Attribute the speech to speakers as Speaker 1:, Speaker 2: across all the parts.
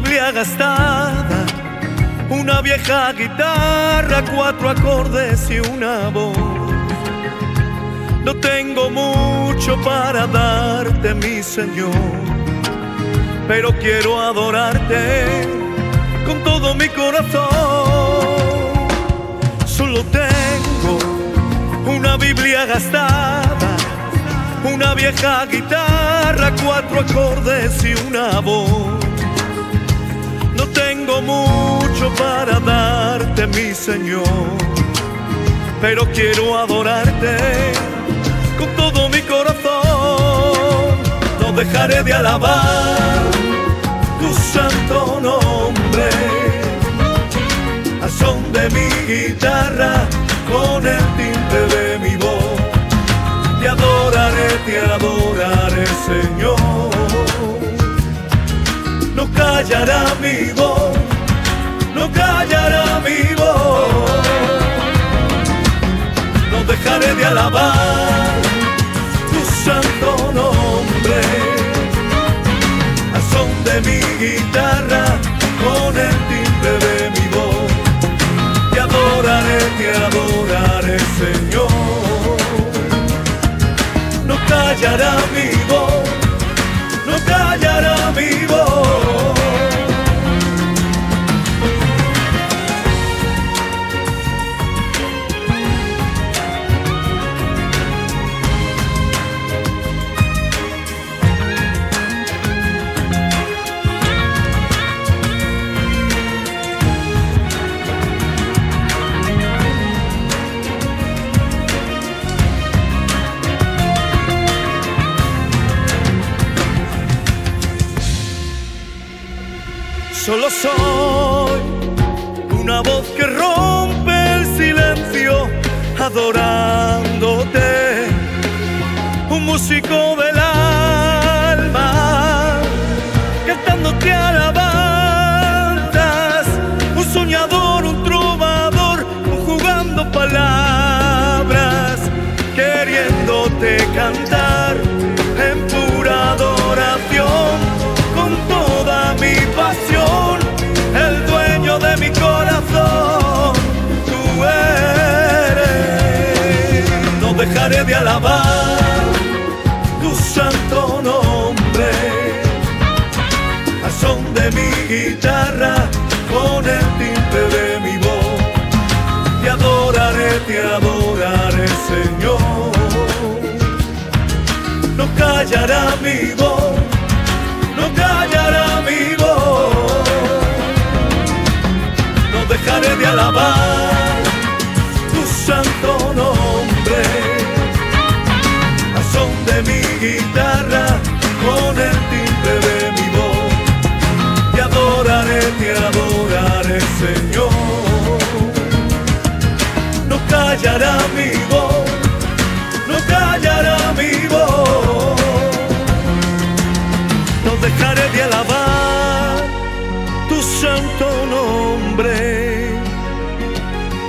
Speaker 1: Biblia gastada, una vieja guitarra, cuatro acordes y una voz. No tengo mucho para darte, mi Señor, pero quiero adorarte con todo mi corazón. Solo tengo una Biblia gastada, una vieja guitarra, cuatro acordes y una voz. No tengo mucho para darte, mi Señor, pero quiero adorarte con todo mi corazón. No dejaré de alabar tu santo nombre, al son de mi guitarra, con el timbre de mi voz. Te adoraré, te adoraré, Señor callará mi voz, no callará mi voz. No dejaré de alabar tu santo nombre, a son de mi guitarra, con el timbre de mi voz. Te adoraré, te adoraré, Señor. Solo soy una voz que rompe el silencio adorándote, un músico del alma cantándote alabanzas, un soñador, un trovador, jugando palabras, queriéndote cantar dejaré de alabar tu santo nombre, a son de mi guitarra, con el timbre de mi voz. Te adoraré, te adoraré, Señor. No callará mi voz no callará mi voz. No dejaré de alabar tu santo guitarra, con el timbre de mi voz. Te adoraré, te adoraré, Señor. No callará mi voz, no callará mi voz no dejaré de alabar tu santo nombre.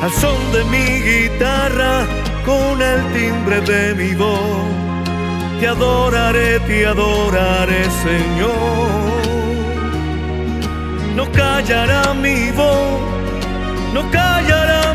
Speaker 1: Al son de mi guitarra, con el timbre de mi voz, te adoraré, te adoraré, Señor. No callará mi voz, no callará